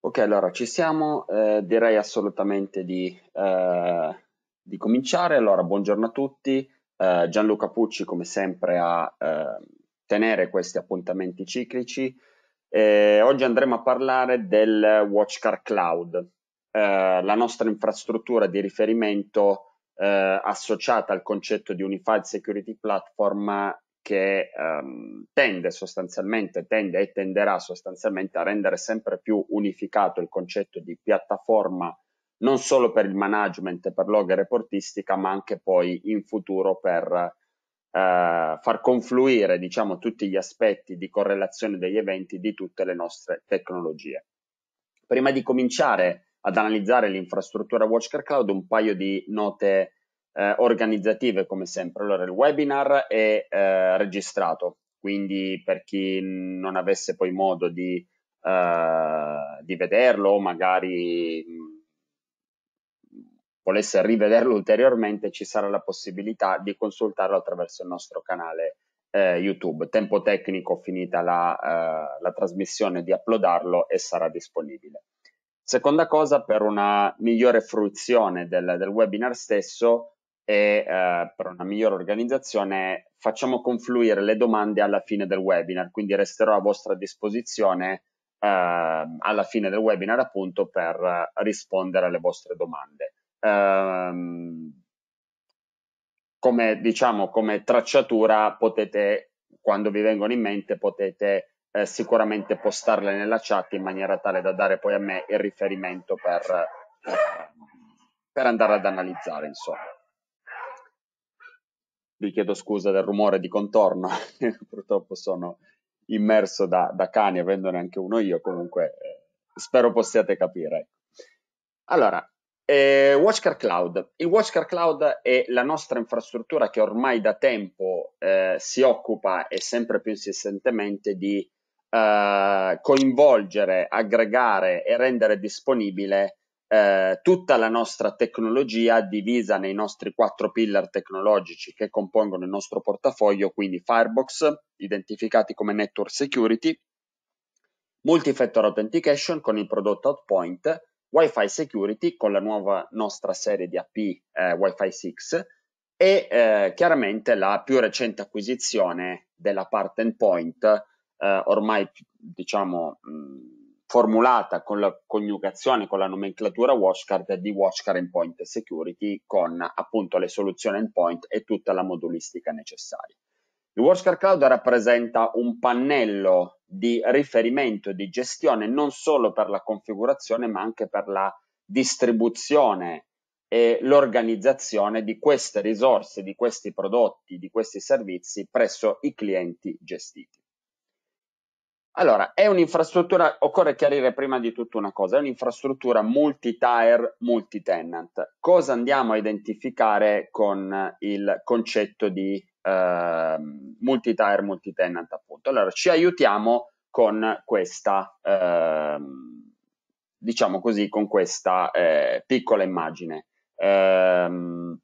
Ok, allora ci siamo, eh, direi assolutamente di, eh, di cominciare. Allora, buongiorno a tutti. Eh, Gianluca Pucci, come sempre, a eh, tenere questi appuntamenti ciclici. Eh, oggi andremo a parlare del WatchCar Cloud, eh, la nostra infrastruttura di riferimento associata al concetto di Unified Security Platform che ehm, tende sostanzialmente, tende e tenderà sostanzialmente a rendere sempre più unificato il concetto di piattaforma non solo per il management per log e reportistica, ma anche poi in futuro per eh, far confluire diciamo, tutti gli aspetti di correlazione degli eventi di tutte le nostre tecnologie. Prima di cominciare ad analizzare l'infrastruttura WatchCare Cloud, un paio di note eh, organizzative come sempre. Allora, il webinar è eh, registrato, quindi per chi non avesse poi modo di, eh, di vederlo o magari mh, volesse rivederlo ulteriormente, ci sarà la possibilità di consultarlo attraverso il nostro canale eh, YouTube. Tempo tecnico, finita la, eh, la trasmissione, di uploadarlo e sarà disponibile. Seconda cosa, per una migliore fruizione del, del webinar stesso, e eh, per una migliore organizzazione facciamo confluire le domande alla fine del webinar, quindi resterò a vostra disposizione eh, alla fine del webinar appunto per rispondere alle vostre domande. Eh, come diciamo come tracciatura potete quando vi vengono in mente potete eh, sicuramente postarle nella chat in maniera tale da dare poi a me il riferimento per, eh, per andare ad analizzare insomma vi chiedo scusa del rumore di contorno, purtroppo sono immerso da, da, cani, avendone anche uno io, comunque eh, spero possiate capire. Allora, eh, WatchCar Cloud. Il WatchCar Cloud è la nostra infrastruttura che ormai da tempo eh, si occupa e sempre più insistentemente di eh, coinvolgere, aggregare e rendere disponibile eh, tutta la nostra tecnologia divisa nei nostri quattro pillar tecnologici che compongono il nostro portafoglio, quindi Firebox, identificati come Network Security, Multi-Factor Authentication con il prodotto Outpoint, Wi-Fi Security con la nuova nostra serie di AP eh, Wi-Fi 6 e eh, chiaramente la più recente acquisizione della part endpoint, eh, ormai diciamo mh, formulata con la coniugazione con la nomenclatura WatchCard di WatchCard Endpoint Security con appunto le soluzioni endpoint e tutta la modulistica necessaria. Il WatchCard Cloud rappresenta un pannello di riferimento e di gestione non solo per la configurazione ma anche per la distribuzione e l'organizzazione di queste risorse, di questi prodotti, di questi servizi presso i clienti gestiti. Allora, è un'infrastruttura, occorre chiarire prima di tutto una cosa, è un'infrastruttura multi-tier, multi-tenant. Cosa andiamo a identificare con il concetto di eh, multi-tier, multi-tenant appunto? Allora, ci aiutiamo con questa, eh, diciamo così, con questa eh, piccola immagine. Ehm,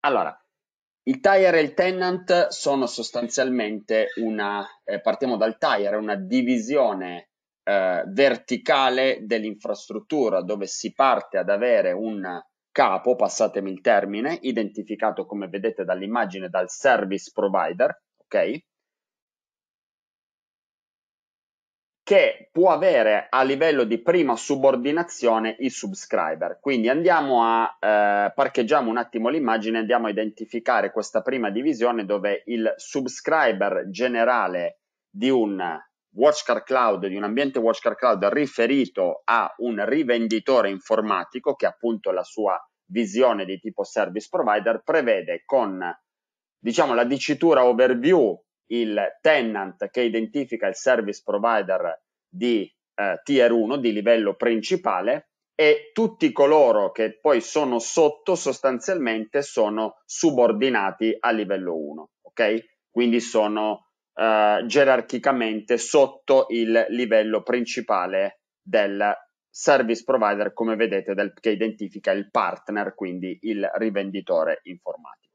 allora, il tire e il tenant sono sostanzialmente una, eh, partiamo dal tire, una divisione eh, verticale dell'infrastruttura dove si parte ad avere un capo, passatemi il termine, identificato come vedete dall'immagine dal service provider, ok? Che può avere a livello di prima subordinazione il subscriber. Quindi andiamo a eh, parcheggiamo un attimo l'immagine, andiamo a identificare questa prima divisione dove il subscriber generale di un WatchCar Cloud, di un ambiente WatchCar Cloud riferito a un rivenditore informatico che appunto la sua visione di tipo service provider prevede con diciamo la dicitura overview il tenant che identifica il service provider di eh, tier 1, di livello principale, e tutti coloro che poi sono sotto sostanzialmente sono subordinati a livello 1, ok? Quindi sono eh, gerarchicamente sotto il livello principale del service provider, come vedete, del, che identifica il partner, quindi il rivenditore informatico.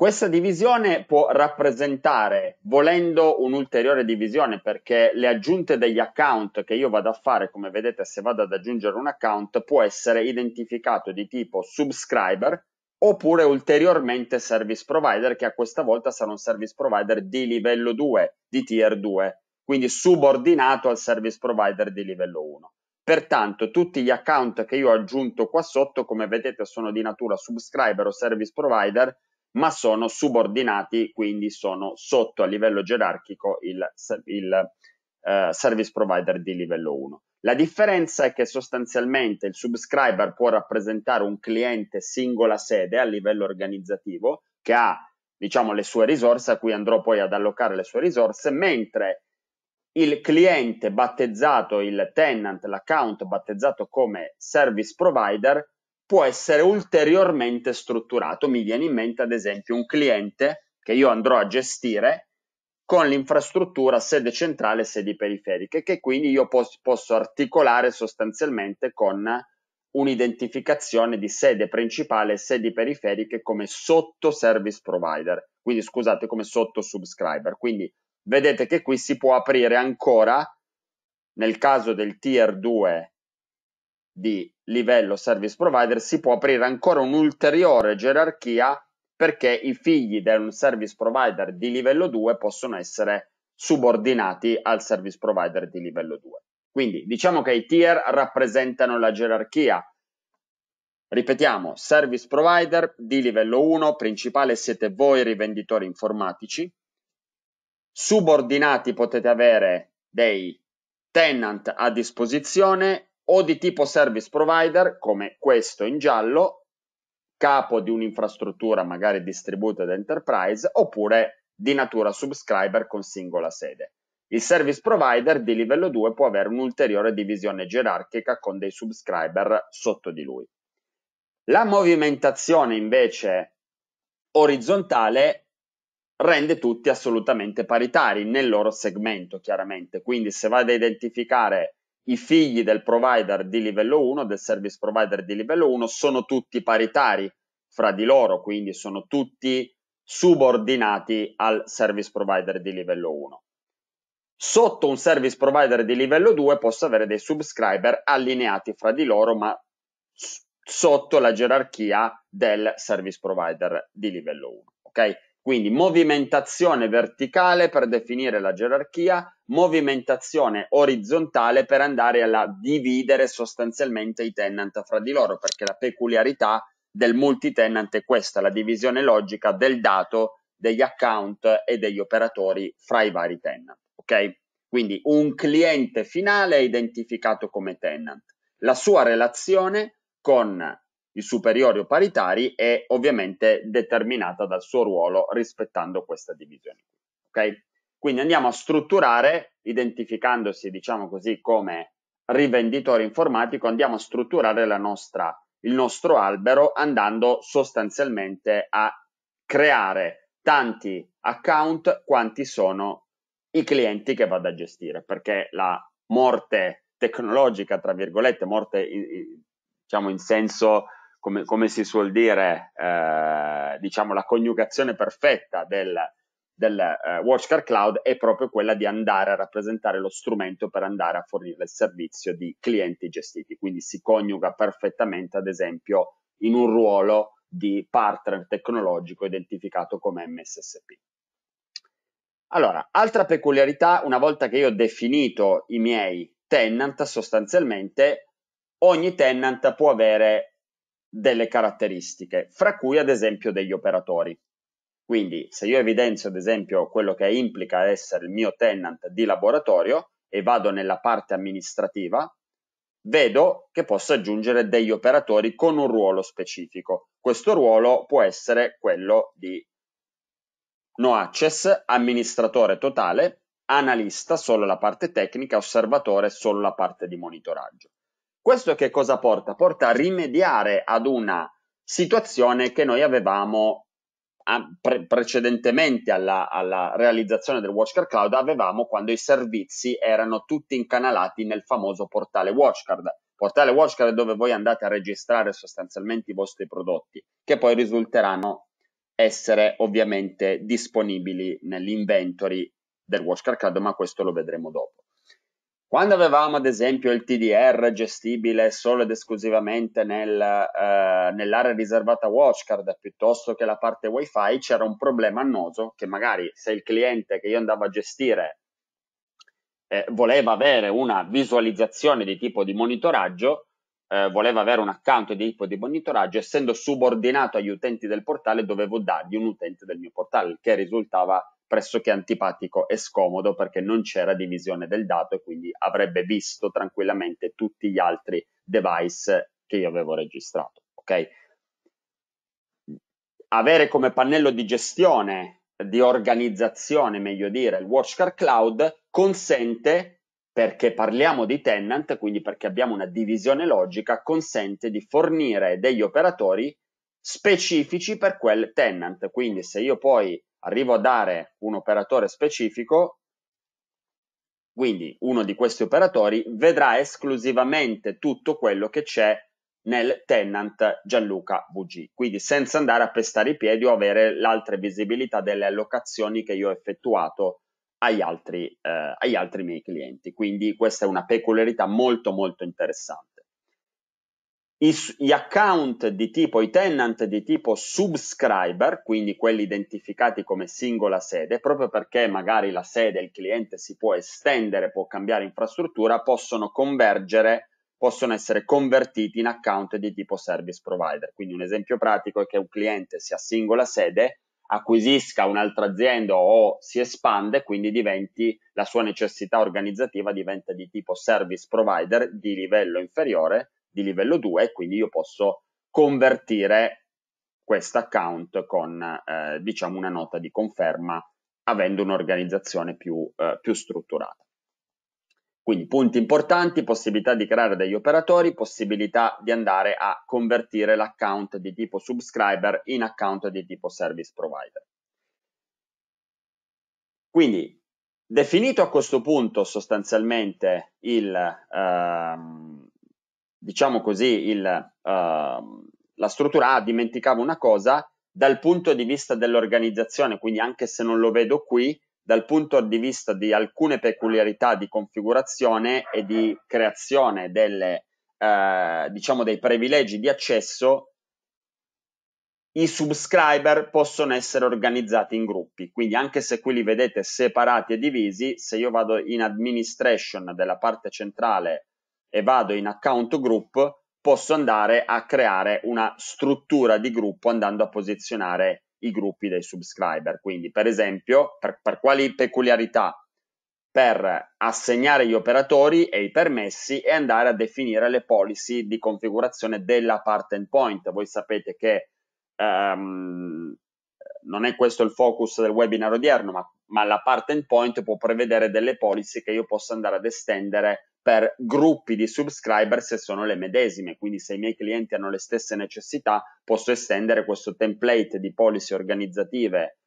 Questa divisione può rappresentare, volendo un'ulteriore divisione, perché le aggiunte degli account che io vado a fare, come vedete se vado ad aggiungere un account, può essere identificato di tipo subscriber oppure ulteriormente service provider, che a questa volta sarà un service provider di livello 2, di tier 2, quindi subordinato al service provider di livello 1. Pertanto tutti gli account che io ho aggiunto qua sotto, come vedete, sono di natura subscriber o service provider, ma sono subordinati, quindi sono sotto a livello gerarchico il, il uh, service provider di livello 1. La differenza è che sostanzialmente il subscriber può rappresentare un cliente singola sede a livello organizzativo che ha diciamo le sue risorse a cui andrò poi ad allocare le sue risorse, mentre il cliente battezzato, il tenant, l'account battezzato come service provider può essere ulteriormente strutturato. Mi viene in mente ad esempio un cliente che io andrò a gestire con l'infrastruttura sede centrale e sedi periferiche, che quindi io pos- posso articolare sostanzialmente con un'identificazione di sede principale e sedi periferiche come sotto service provider, quindi scusate, come sotto subscriber. Quindi vedete che qui si può aprire ancora, nel caso del tier 2 di livello service provider si può aprire ancora un'ulteriore gerarchia perché i figli di un service provider di livello 2 possono essere subordinati al service provider di livello 2. Quindi diciamo che i tier rappresentano la gerarchia. Ripetiamo, service provider di livello 1, principale siete voi rivenditori informatici. Subordinati potete avere dei tenant a disposizione o di tipo service provider come questo in giallo, capo di un'infrastruttura magari distributed enterprise oppure di natura subscriber con singola sede. Il service provider di livello 2 può avere un'ulteriore divisione gerarchica con dei subscriber sotto di lui. La movimentazione invece orizzontale rende tutti assolutamente paritari nel loro segmento, chiaramente. Quindi se vado a identificare i figli del provider di livello 1, del service provider di livello 1, sono tutti paritari fra di loro, quindi sono tutti subordinati al service provider di livello 1. Sotto un service provider di livello 2 posso avere dei subscriber allineati fra di loro, ma sotto la gerarchia del service provider di livello 1. Ok? Quindi movimentazione verticale per definire la gerarchia, movimentazione orizzontale per andare a dividere sostanzialmente i tenant fra di loro, perché la peculiarità del multi-tenant è questa, la divisione logica del dato degli account e degli operatori fra i vari tenant. Ok? Quindi un cliente finale è identificato come tenant. La sua relazione con i superiori o paritari è ovviamente determinata dal suo ruolo rispettando questa divisione. Ok? Quindi andiamo a strutturare, identificandosi, diciamo così, come rivenditore informatico, andiamo a strutturare nostra, il nostro albero andando sostanzialmente a creare tanti account quanti sono i clienti che vado a gestire, perché la morte tecnologica, tra virgolette, morte diciamo in senso come, come si suol dire, eh, diciamo la coniugazione perfetta del, del uh, WatchCar Cloud è proprio quella di andare a rappresentare lo strumento per andare a fornire il servizio di clienti gestiti. Quindi si coniuga perfettamente, ad esempio, in un ruolo di partner tecnologico identificato come MSSP. Allora, altra peculiarità, una volta che io ho definito i miei tenant, sostanzialmente ogni tenant può avere delle caratteristiche, fra cui ad esempio degli operatori. Quindi se io evidenzio ad esempio quello che implica essere il mio tenant di laboratorio e vado nella parte amministrativa, vedo che posso aggiungere degli operatori con un ruolo specifico. Questo ruolo può essere quello di no access, amministratore totale, analista solo la parte tecnica, osservatore solo la parte di monitoraggio. Questo che cosa porta? Porta a rimediare ad una situazione che noi avevamo pre- precedentemente alla, alla, realizzazione del WatchCard Cloud, avevamo quando i servizi erano tutti incanalati nel famoso portale WatchCard. Portale WatchCard dove voi andate a registrare sostanzialmente i vostri prodotti, che poi risulteranno essere ovviamente disponibili nell'inventory del WatchCard Cloud, ma questo lo vedremo dopo. Quando avevamo ad esempio il TDR gestibile solo ed esclusivamente nel, eh, nell'area riservata WatchCard piuttosto che la parte WiFi, c'era un problema annoso che magari se il cliente che io andavo a gestire eh, voleva avere una visualizzazione di tipo di monitoraggio, eh, voleva avere un account di tipo di monitoraggio, essendo subordinato agli utenti del portale, dovevo dargli un utente del mio portale, che risultava pressoché antipatico e scomodo perché non c'era divisione del dato e quindi avrebbe visto tranquillamente tutti gli altri device che io avevo registrato. Ok? Avere come pannello di gestione, di organizzazione, meglio dire, il WatchCar Cloud consente perché parliamo di tenant, quindi perché abbiamo una divisione logica, consente di fornire degli operatori specifici per quel tenant. Quindi se io poi arrivo a dare un operatore specifico, quindi uno di questi operatori vedrà esclusivamente tutto quello che c'è nel tenant Gianluca VG, quindi senza andare a pestare i piedi o avere l'altra visibilità delle allocazioni che io ho effettuato agli altri, eh, agli altri miei clienti. Quindi questa è una peculiarità molto molto interessante. Gli account di tipo, i tenant di tipo subscriber, quindi quelli identificati come singola sede, proprio perché magari la sede, il cliente si può estendere, può cambiare infrastruttura, possono convergere, possono essere convertiti in account di tipo service provider. Quindi un esempio pratico è che un cliente sia singola sede, acquisisca un'altra azienda o si espande, quindi diventi la sua necessità organizzativa diventa di tipo service provider di livello inferiore, di livello 2, e quindi io posso convertire questo account con eh, diciamo una nota di conferma avendo un'organizzazione più, eh, più strutturata. Quindi punti importanti, possibilità di creare degli operatori, possibilità di andare a convertire l'account di tipo subscriber in account di tipo service provider. Quindi, definito a questo punto sostanzialmente il, ehm, diciamo così, il, ehm, la struttura, ah, dimenticavo una cosa, dal punto di vista dell'organizzazione, quindi anche se non lo vedo qui, dal punto di vista di alcune peculiarità di configurazione e di creazione delle, eh, diciamo dei privilegi di accesso, i subscriber possono essere organizzati in gruppi, quindi anche se qui li vedete separati e divisi, se io vado in administration della parte centrale e vado in account group, posso andare a creare una struttura di gruppo andando a posizionare i gruppi dei subscriber. Quindi, per esempio, per, per quali peculiarità? Per assegnare gli operatori e i permessi e andare a definire le policy di configurazione della part endpoint. Voi sapete che um, non è questo il focus del webinar odierno, ma, ma la part endpoint può prevedere delle policy che io posso andare ad estendere per gruppi di subscriber se sono le medesime, quindi se i miei clienti hanno le stesse necessità posso estendere questo template di policy organizzative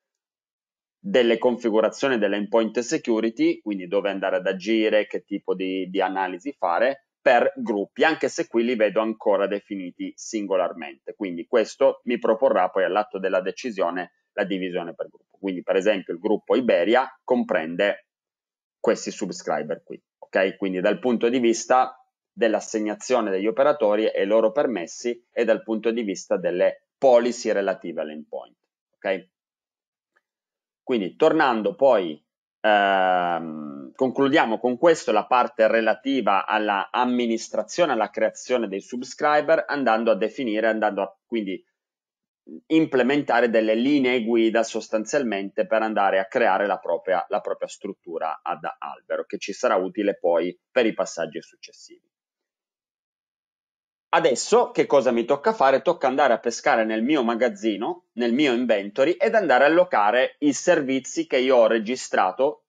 delle configurazioni dell'endpoint security, quindi dove andare ad agire, che tipo di, di analisi fare, per gruppi, anche se qui li vedo ancora definiti singolarmente. Quindi questo mi proporrà poi all'atto della decisione la divisione per gruppo. Quindi per esempio il gruppo Iberia comprende questi subscriber qui ok? Quindi dal punto di vista dell'assegnazione degli operatori e loro permessi e dal punto di vista delle policy relative all'endpoint, ok? Quindi tornando poi, ehm, concludiamo con questo la parte relativa all'amministrazione, alla creazione dei subscriber, andando a definire, andando a quindi implementare delle linee guida sostanzialmente per andare a creare la propria, la propria struttura ad albero che ci sarà utile poi per i passaggi successivi. Adesso che cosa mi tocca fare? Tocca andare a pescare nel mio magazzino, nel mio inventory ed andare a allocare i servizi che io ho registrato,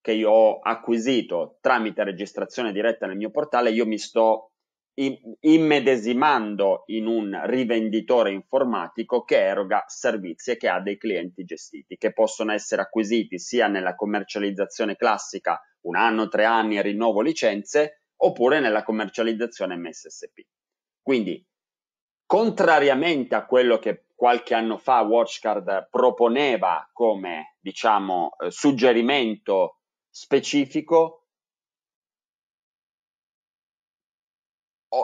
che io ho acquisito tramite registrazione diretta nel mio portale. Io mi sto immedesimando in un rivenditore informatico che eroga servizi e che ha dei clienti gestiti che possono essere acquisiti sia nella commercializzazione classica un anno, tre anni e rinnovo licenze oppure nella commercializzazione MSSP. Quindi contrariamente a quello che qualche anno fa WatchCard proponeva come, diciamo, eh, suggerimento specifico,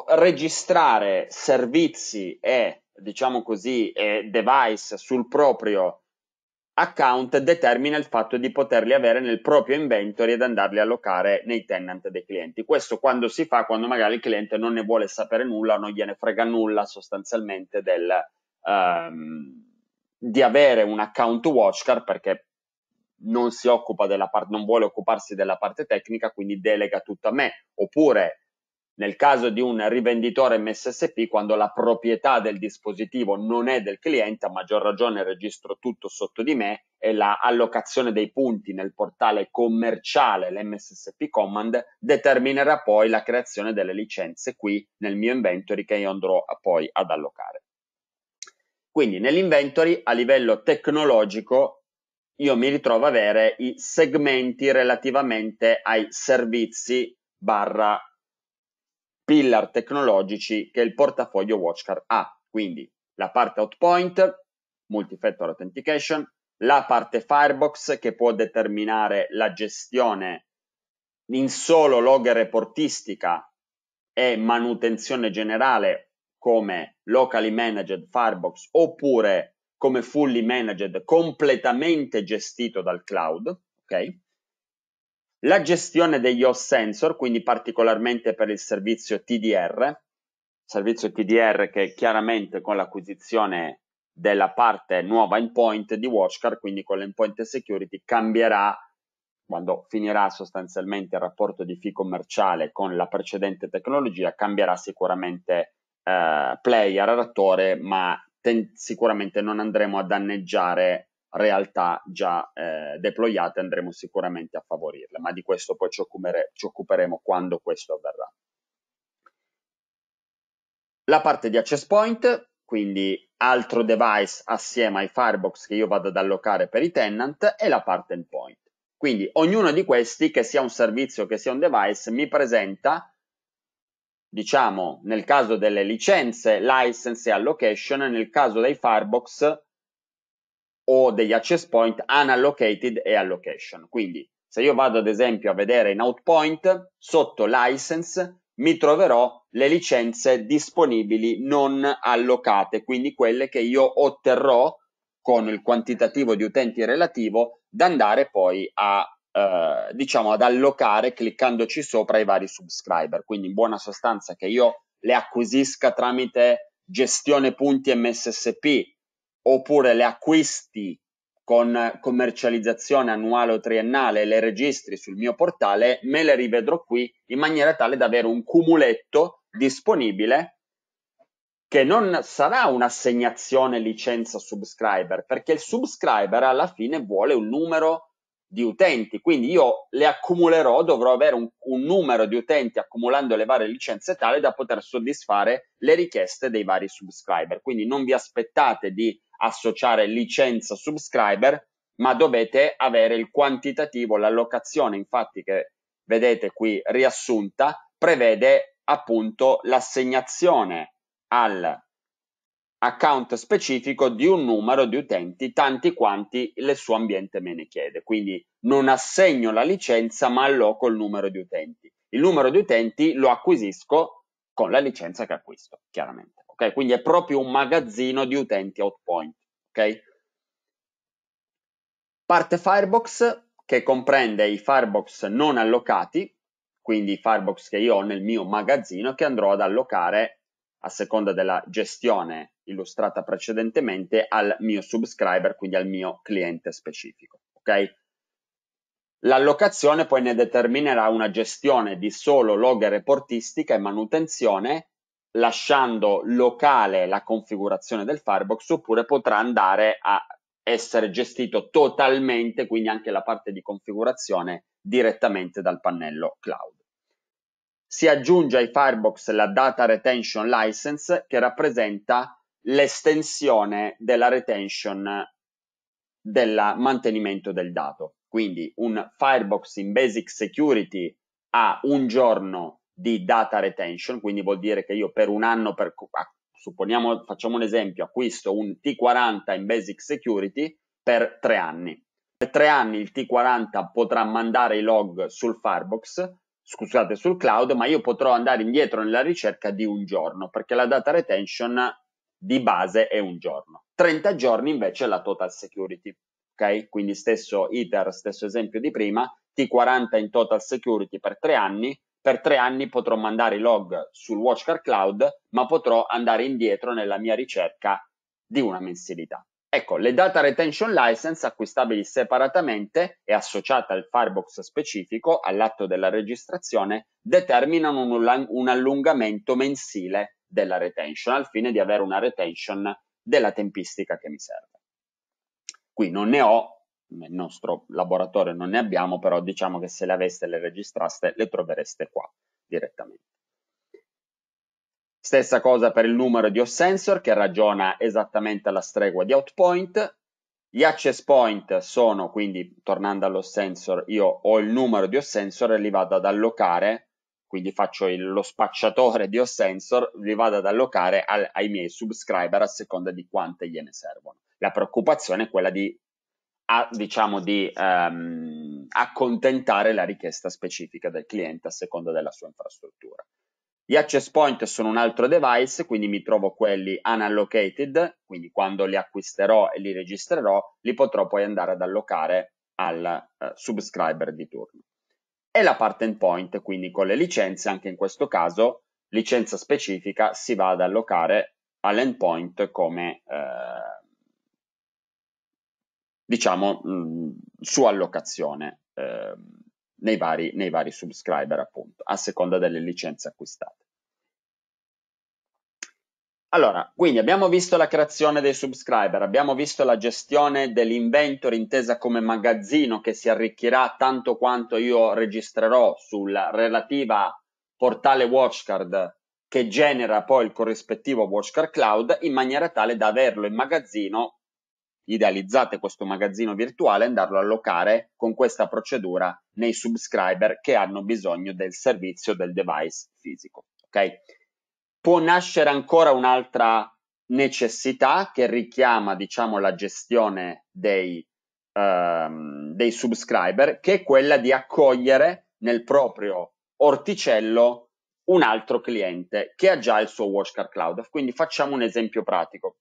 registrare servizi e, diciamo così, e device sul proprio account determina il fatto di poterli avere nel proprio inventory ed andarli a allocare nei tenant dei clienti. Questo quando si fa, quando magari il cliente non ne vuole sapere nulla, non gliene frega nulla sostanzialmente del, um, di avere un account watchcard perché non si occupa della parte, non vuole occuparsi della parte tecnica, quindi delega tutto a me. Oppure nel caso di un rivenditore MSSP, quando la proprietà del dispositivo non è del cliente, a maggior ragione registro tutto sotto di me e la allocazione dei punti nel portale commerciale, l'MSSP Command, determinerà poi la creazione delle licenze qui nel mio inventory che io andrò poi ad allocare. Quindi nell'inventory a livello tecnologico io mi ritrovo a avere i segmenti relativamente ai servizi barra pillar tecnologici che il portafoglio WatchCard ha. Quindi la parte Outpoint, Multifactor Authentication, la parte Firebox che può determinare la gestione in solo log reportistica e manutenzione generale come locally managed Firebox oppure come fully managed completamente gestito dal cloud, ok? La gestione degli host sensor, quindi particolarmente per il servizio TDR, servizio TDR che chiaramente con l'acquisizione della parte nuova endpoint di WatchCard, quindi con l'endpoint security, cambierà quando finirà sostanzialmente il rapporto di fee commerciale con la precedente tecnologia, cambierà sicuramente eh, player, attore, ma ten- sicuramente non andremo a danneggiare realtà già eh, deployate andremo sicuramente a favorirle, ma di questo poi ci, occupere, ci occuperemo quando questo avverrà. La parte di access point, quindi altro device assieme ai Firebox che io vado ad allocare per i tenant e la parte endpoint. Quindi ognuno di questi, che sia un servizio che sia un device, mi presenta, diciamo, nel caso delle licenze, license e allocation, nel caso dei Firebox, o degli access point unallocated e allocation. Quindi se io vado ad esempio a vedere in outpoint, sotto license mi troverò le licenze disponibili non allocate, quindi quelle che io otterrò con il quantitativo di utenti relativo da andare poi a eh, diciamo ad allocare cliccandoci sopra i vari subscriber. Quindi in buona sostanza che io le acquisisca tramite gestione punti MSSP oppure le acquisti con commercializzazione annuale o triennale le registri sul mio portale, me le rivedrò qui in maniera tale da avere un cumuletto disponibile che non sarà un'assegnazione licenza subscriber, perché il subscriber alla fine vuole un numero di utenti, quindi io le accumulerò, dovrò avere un, un, numero di utenti accumulando le varie licenze tale da poter soddisfare le richieste dei vari subscriber. Quindi non vi aspettate di associare licenza subscriber, ma dovete avere il quantitativo, l'allocazione, infatti che vedete qui riassunta, prevede appunto l'assegnazione al account specifico di un numero di utenti, tanti quanti il suo ambiente me ne chiede. Quindi non assegno la licenza, ma alloco il numero di utenti. Il numero di utenti lo acquisisco con la licenza che acquisto, chiaramente. Ok, quindi è proprio un magazzino di utenti outpoint. Ok? Parte Firebox che comprende i Firebox non allocati, quindi i Firebox che io ho nel mio magazzino che andrò ad allocare a seconda della gestione illustrata precedentemente al mio subscriber, quindi al mio cliente specifico. Ok? L'allocazione poi ne determinerà una gestione di solo log reportistica e manutenzione, lasciando locale la configurazione del Firebox, oppure potrà andare a essere gestito totalmente, quindi anche la parte di configurazione direttamente dal pannello cloud si aggiunge ai Firebox la Data Retention License che rappresenta l'estensione della retention del mantenimento del dato. Quindi un Firebox in Basic Security ha un giorno di data retention, quindi vuol dire che io per un anno per, supponiamo, facciamo un esempio, acquisto un T40 in Basic Security per tre anni. Per tre anni il T40 potrà mandare i log sul Firebox, scusate, sul cloud, ma io potrò andare indietro nella ricerca di un giorno, perché la data retention di base è un giorno. 30 giorni invece è la total security. Ok? Quindi stesso iter, stesso esempio di prima, T40 in total security per tre anni, per tre anni potrò mandare i log sul WatchCar Cloud, ma potrò andare indietro nella mia ricerca di una mensilità. Ecco, le data retention license acquistabili separatamente e associate al Firebox specifico all'atto della registrazione determinano un, un allungamento mensile della retention al fine di avere una retention della tempistica che mi serve. Qui non ne ho, nel nostro laboratorio non ne abbiamo, però diciamo che se le aveste e le registraste le trovereste qua direttamente. Stessa cosa per il numero di OS-sensor che ragiona esattamente alla stregua di OutPoint. Gli access point sono, quindi tornando allo sensor, io ho il numero di OS-sensor e li vado ad allocare, quindi faccio il, lo spacciatore di OS-sensor, li vado ad allocare al, ai miei subscriber a seconda di quante gliene servono. La preoccupazione è quella di, a, diciamo, di um, accontentare la richiesta specifica del cliente a seconda della sua infrastruttura. Gli access point sono un altro device, quindi mi trovo quelli unallocated, quindi quando li acquisterò e li registrerò, li potrò poi andare ad allocare al uh, subscriber di turno. E la part endpoint, quindi con le licenze, anche in questo caso, licenza specifica si va ad allocare all'endpoint come, eh, diciamo, mh, su allocazione. Eh, nei vari, nei vari subscriber appunto, a seconda delle licenze acquistate. Allora, quindi abbiamo visto la creazione dei subscriber, abbiamo visto la gestione dell'inventory intesa come magazzino che si arricchirà tanto quanto io registrerò sulla relativa portale WatchCard che genera poi il corrispettivo WatchCard Cloud in maniera tale da averlo in magazzino idealizzate questo magazzino virtuale e andarlo a allocare con questa procedura nei subscriber che hanno bisogno del servizio del device fisico. Okay? Può nascere ancora un'altra necessità che richiama diciamo, la gestione dei, um, dei subscriber, che è quella di accogliere nel proprio orticello un altro cliente che ha già il suo WatchCard Cloud. Quindi facciamo un esempio pratico.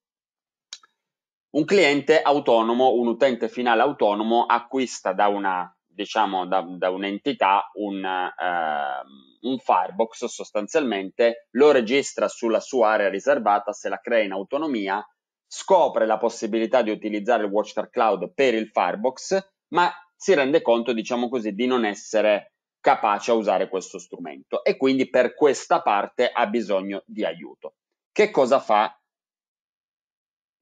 Un cliente autonomo, un utente finale autonomo acquista da una diciamo da, da un'entità un, uh, un firebox sostanzialmente, lo registra sulla sua area riservata, se la crea in autonomia, scopre la possibilità di utilizzare il WatchCar Cloud per il firebox, ma si rende conto, diciamo così, di non essere capace a usare questo strumento e quindi per questa parte ha bisogno di aiuto. Che cosa fa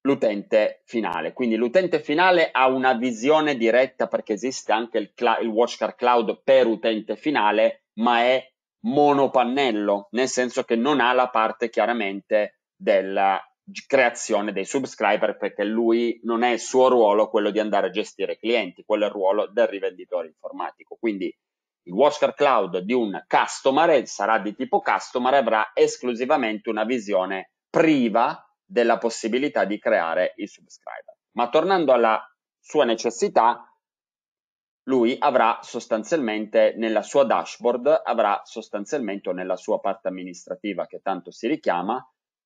l'utente finale. Quindi l'utente finale ha una visione diretta perché esiste anche il, cl- il WatchCar Cloud per utente finale, ma è monopannello, nel senso che non ha la parte chiaramente della creazione dei subscriber perché lui non è il suo ruolo quello di andare a gestire clienti, quello è il ruolo del rivenditore informatico. Quindi il WatchCar Cloud di un customer sarà di tipo customer avrà esclusivamente una visione priva della possibilità di creare il subscriber. Ma tornando alla sua necessità, lui avrà sostanzialmente nella sua dashboard, avrà sostanzialmente nella sua parte amministrativa che tanto si richiama,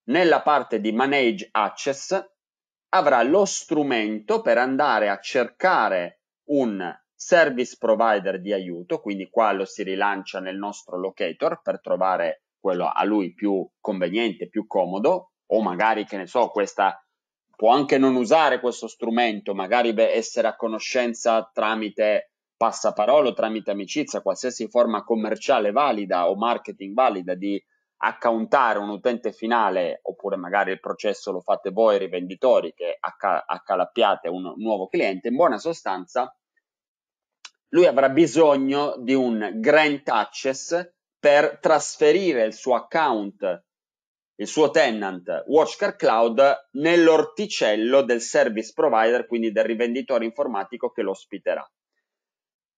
nella parte di manage access avrà lo strumento per andare a cercare un service provider di aiuto, quindi qua lo si rilancia nel nostro locator per trovare quello a lui più conveniente, più comodo, o magari, che ne so, questa può anche non usare questo strumento, magari beh, essere a conoscenza tramite passaparola o tramite amicizia, qualsiasi forma commerciale valida o marketing valida di accountare un utente finale, oppure magari il processo lo fate voi rivenditori che acca- accalappiate un nuovo cliente, in buona sostanza lui avrà bisogno di un grant access per trasferire il suo account il suo tenant WatchCar Cloud nell'orticello del service provider, quindi del rivenditore informatico che lo ospiterà.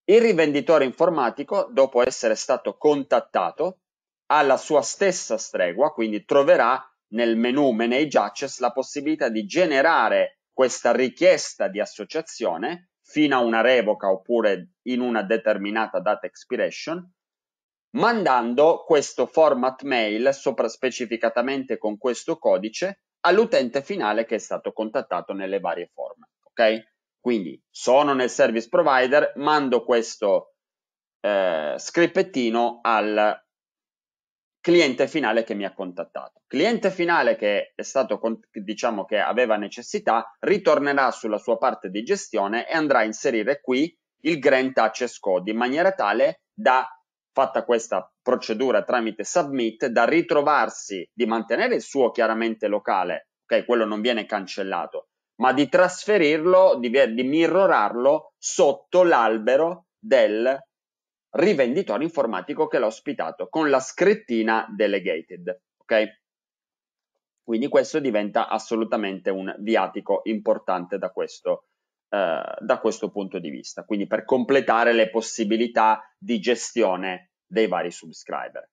Il rivenditore informatico, dopo essere stato contattato, ha la sua stessa stregua, quindi troverà nel menu Manage Access la possibilità di generare questa richiesta di associazione fino a una revoca oppure in una determinata data expiration, mandando questo format mail sopra specificatamente con questo codice all'utente finale che è stato contattato nelle varie forme. Ok? Quindi sono nel service provider, mando questo eh, scrippettino al cliente finale che mi ha contattato. Cliente finale che è stato, diciamo che aveva necessità, ritornerà sulla sua parte di gestione e andrà a inserire qui il grant access code in maniera tale da, fatta questa procedura tramite submit, da ritrovarsi di mantenere il suo chiaramente locale, ok, quello non viene cancellato, ma di trasferirlo, di, di mirrorarlo sotto l'albero del rivenditore informatico che l'ha ospitato con la scrittina delegated. Ok? Quindi questo diventa assolutamente un viatico importante da questo, eh, da questo punto di vista. Quindi per completare le possibilità di gestione dei vari subscriber.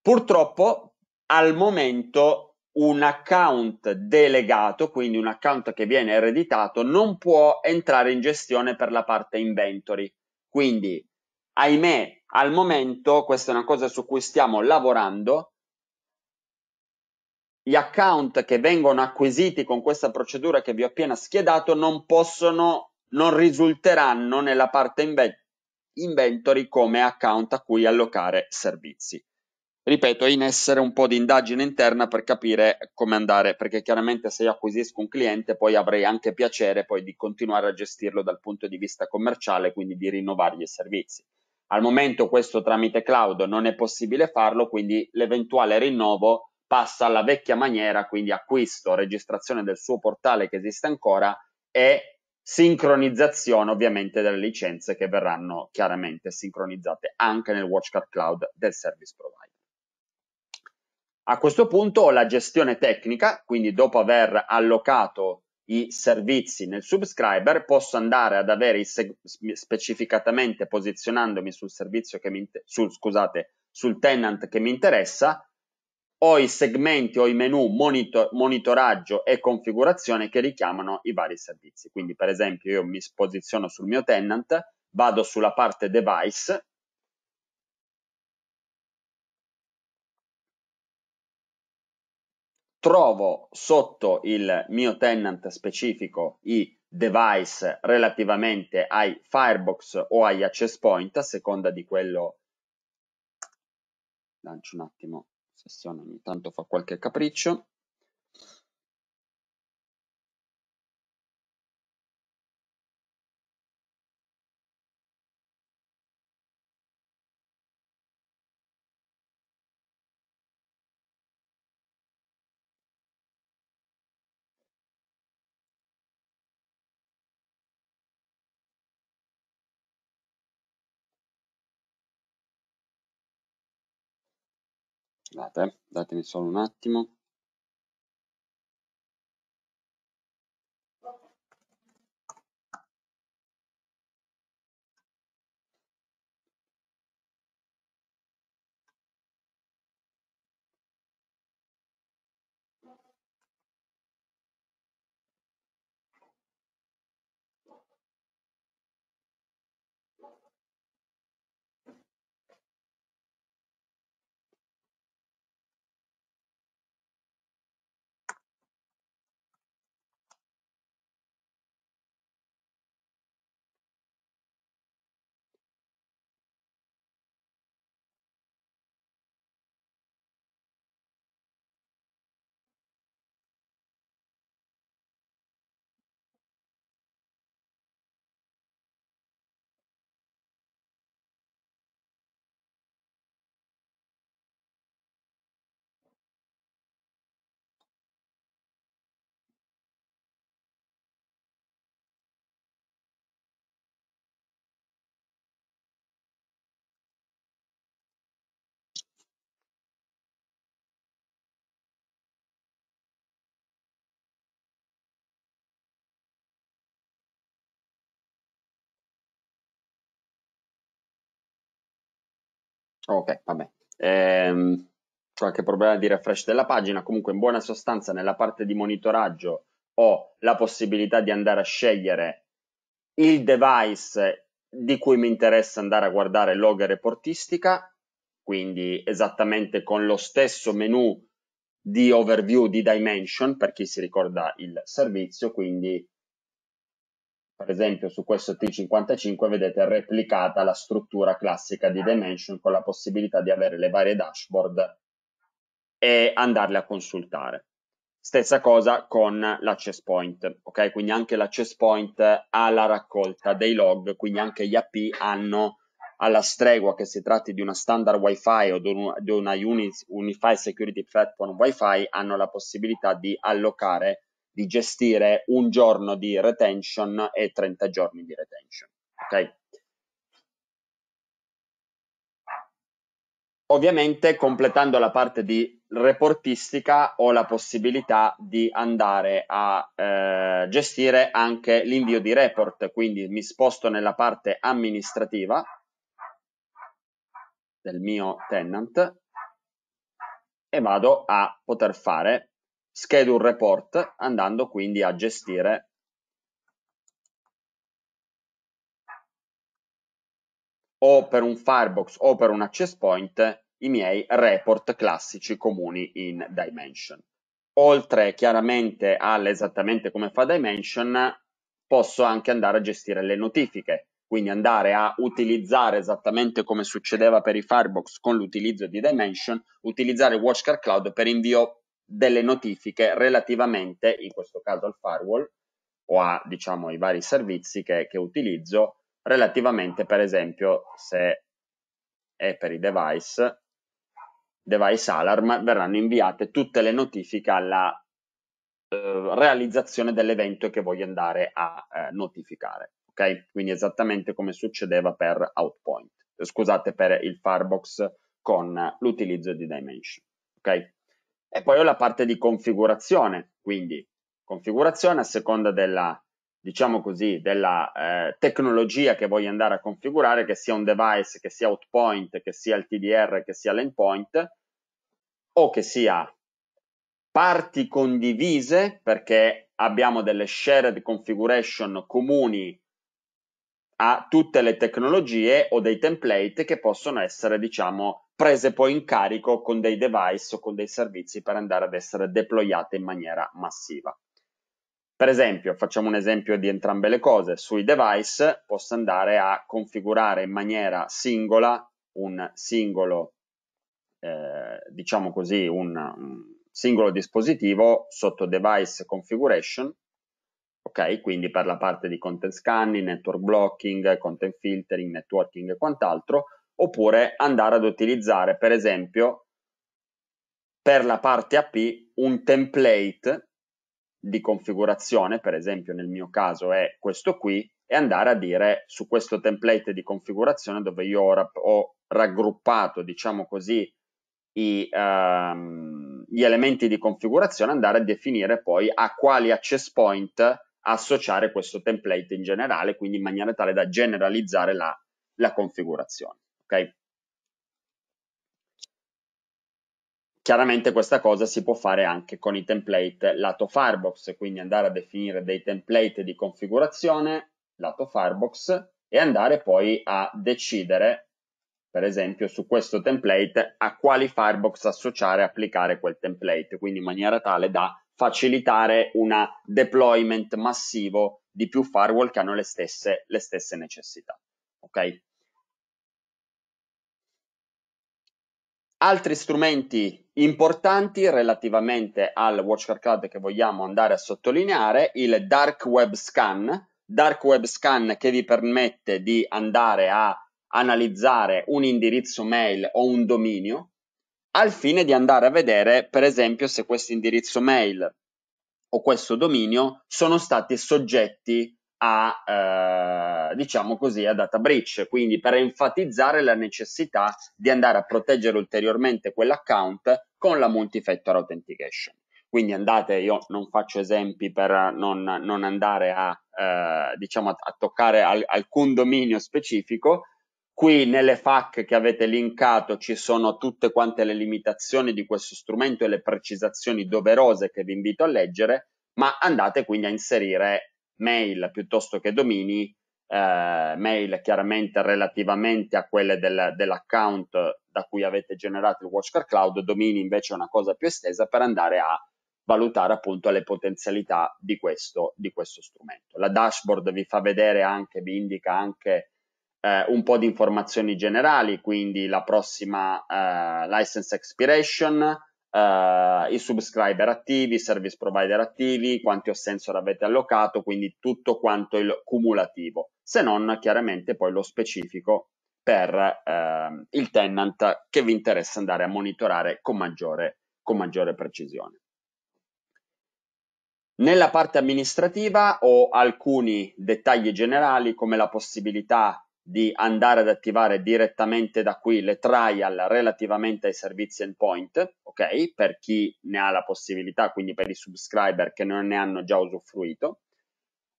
Purtroppo al momento un account delegato, quindi un account che viene ereditato, non può entrare in gestione per la parte inventory. Quindi ahimè, al momento, questa è una cosa su cui stiamo lavorando, gli account che vengono acquisiti con questa procedura che vi ho appena schiedato non possono, non risulteranno nella parte inventory come account a cui allocare servizi. Ripeto, è in essere un po' di indagine interna per capire come andare, perché chiaramente se io acquisisco un cliente poi avrei anche piacere poi di continuare a gestirlo dal punto di vista commerciale, quindi di rinnovargli i servizi. Al momento questo tramite cloud non è possibile farlo, quindi l'eventuale rinnovo passa alla vecchia maniera, quindi acquisto, registrazione del suo portale che esiste ancora e sincronizzazione ovviamente delle licenze che verranno chiaramente sincronizzate anche nel WatchCard Cloud del service provider. A questo punto ho la gestione tecnica, quindi dopo aver allocato i servizi nel subscriber, posso andare ad avere specificatamente posizionandomi sul servizio che mi, sul, scusate, sul tenant che mi interessa, ho i segmenti o i menu monitor, monitoraggio e configurazione che richiamano i vari servizi. Quindi, per esempio, io mi posiziono sul mio tenant, vado sulla parte device, trovo sotto il mio tenant specifico i device relativamente ai Firebox o agli access point a seconda di quello lancio un attimo sessione ogni tanto fa qualche capriccio Scusate, datemi solo un attimo. Ok, vabbè. Ehm, qualche problema di refresh della pagina, comunque in buona sostanza nella parte di monitoraggio ho la possibilità di andare a scegliere il device di cui mi interessa andare a guardare log e reportistica, quindi esattamente con lo stesso menu di overview di dimension per chi si ricorda il servizio, quindi per esempio su questo T55 vedete replicata la struttura classica di dimension con la possibilità di avere le varie dashboard e andarle a consultare. Stessa cosa con l'access point, ok? Quindi anche l'access point ha la raccolta dei log, quindi anche gli AP hanno alla stregua che si tratti di una standard wifi o di una Unified Security Platform wifi hanno la possibilità di allocare, di gestire un giorno di retention e 30 giorni di retention, ok? Ovviamente completando la parte di reportistica ho la possibilità di andare a eh, gestire anche l'invio di report, quindi mi sposto nella parte amministrativa del mio tenant e vado a poter fare schedule report andando quindi a gestire o per un Firebox o per un access point i miei report classici comuni in Dimension. Oltre chiaramente all'esattamente come fa Dimension, posso anche andare a gestire le notifiche, quindi andare a utilizzare esattamente come succedeva per i Firebox con l'utilizzo di Dimension, utilizzare WatchCar Cloud per invio delle notifiche relativamente, in questo caso al firewall o a diciamo i vari servizi che, che utilizzo relativamente per esempio se è per i device, device alarm, verranno inviate tutte le notifiche alla eh, realizzazione dell'evento che voglio andare a eh, notificare. Ok? Quindi esattamente come succedeva per Outpoint, scusate, per il Firebox con l'utilizzo di Dimension. Ok? E poi ho la parte di configurazione, quindi configurazione a seconda della diciamo così, della eh, tecnologia che voglio andare a configurare, che sia un device, che sia outpoint, che sia il TDR, che sia l'endpoint, o che sia parti condivise, perché abbiamo delle shared configuration comuni a tutte le tecnologie o dei template che possono essere, diciamo, prese poi in carico con dei device o con dei servizi per andare ad essere deployate in maniera massiva. Per esempio, facciamo un esempio di entrambe le cose, sui device posso andare a configurare in maniera singola un singolo, eh, diciamo così, un, un, singolo dispositivo sotto device configuration, ok? Quindi per la parte di content scanning, network blocking, content filtering, networking e quant'altro, oppure andare ad utilizzare, per esempio, per la parte AP un template di configurazione, per esempio nel mio caso è questo qui, e andare a dire su questo template di configurazione dove io ho, ho raggruppato, diciamo così, i, um, gli elementi di configurazione, andare a definire poi a quali access point associare questo template in generale, quindi in maniera tale da generalizzare la, la configurazione. Okay? Chiaramente questa cosa si può fare anche con i template lato Firebox, quindi andare a definire dei template di configurazione lato Firebox e andare poi a decidere, per esempio, su questo template a quali Firebox associare e applicare quel template, quindi in maniera tale da facilitare un deployment massivo di più firewall che hanno le stesse, le stesse necessità. Ok? Altri strumenti importanti relativamente al WatchCard Cloud che vogliamo andare a sottolineare, il Dark Web Scan, Dark Web Scan che vi permette di andare a analizzare un indirizzo mail o un dominio al fine di andare a vedere, per esempio, se questo indirizzo mail o questo dominio sono stati soggetti a, eh, diciamo così, a data breach, quindi per enfatizzare la necessità di andare a proteggere ulteriormente quell'account con la multi-factor authentication. Quindi andate, io non faccio esempi per non, non andare a, eh, diciamo, a, a toccare al, alcun dominio specifico, Qui nelle FAQ che avete linkato ci sono tutte quante le limitazioni di questo strumento e le precisazioni doverose che vi invito a leggere, ma andate quindi a inserire mail piuttosto che domini, eh, mail chiaramente relativamente a quelle del, dell'account da cui avete generato il WatchCar Cloud, domini invece è una cosa più estesa per andare a valutare appunto le potenzialità di questo, di questo strumento. La dashboard vi fa vedere anche, vi indica anche eh, un po' di informazioni generali, quindi la prossima eh, license expiration, eh, i subscriber attivi, i service provider attivi, quanti sensor avete allocato, quindi tutto quanto il cumulativo, se non chiaramente poi lo specifico per eh, il tenant che vi interessa andare a monitorare con maggiore, con maggiore precisione. Nella parte amministrativa ho alcuni dettagli generali come la possibilità di andare ad attivare direttamente da qui le trial relativamente ai servizi endpoint, ok? Per chi ne ha la possibilità, quindi per i subscriber che non ne hanno già usufruito.